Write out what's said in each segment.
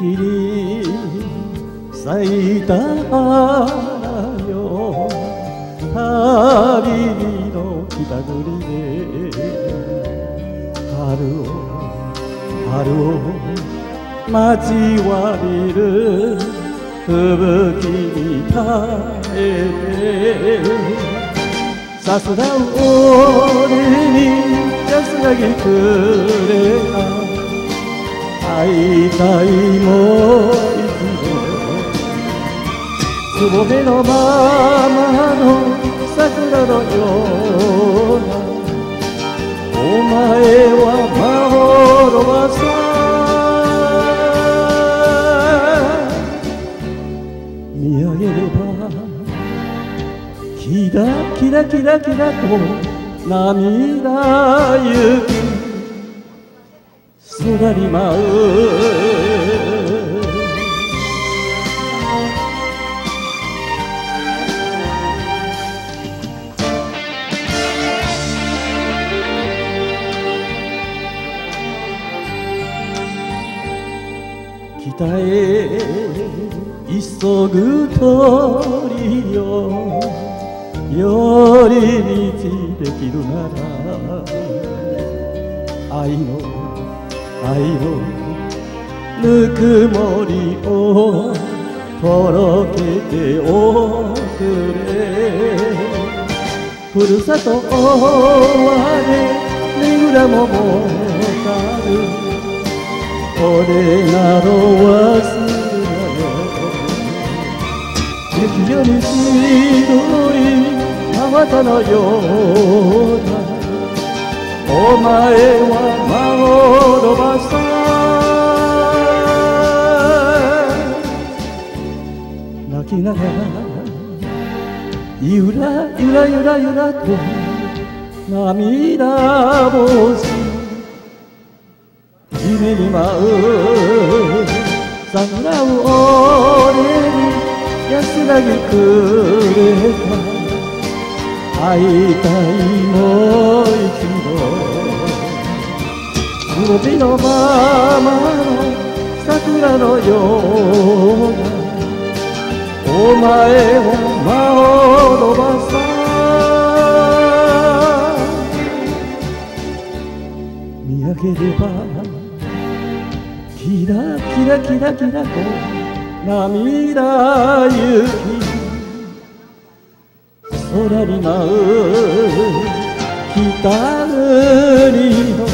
きに咲いた花よ。旅の北国で。春を春を待ちわびる。吹雪に耐えて。さすらう俺に安らぎくれた。会いたいもう一度つぼめのままの桜のような。お前は幻はさ見上げればキラキラキラキラと涙ゆき空に舞う北へ急ぐ鳥よ寄り道できるなら愛の愛のぬくもりをとろけておくれ。ふるさとはねねぐらももたる。俺など忘れよ雪より白いあたのようなお前は幻さ泣きながらゆらゆらゆらゆらと涙星夢に舞う桜を俺に安らぎくれた会いたいもう一度海のままの桜のようなお前は幻さ見上げればキラキラキラキラと涙ゆき空に舞う北国の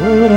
空